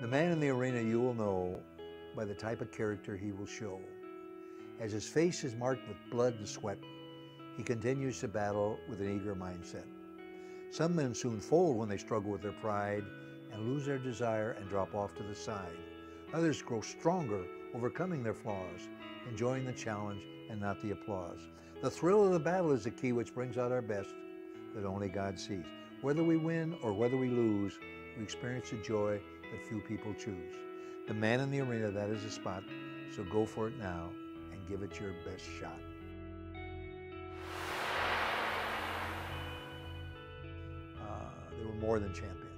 The man in the arena you will know by the type of character he will show. As his face is marked with blood and sweat, he continues to battle with an eager mindset. Some men soon fold when they struggle with their pride and lose their desire and drop off to the side. Others grow stronger, overcoming their flaws, enjoying the challenge and not the applause. The thrill of the battle is the key which brings out our best that only God sees. Whether we win or whether we lose, we experience the joy that few people choose. The man in the arena, that is the spot, so go for it now and give it your best shot. Uh, they were more than champions.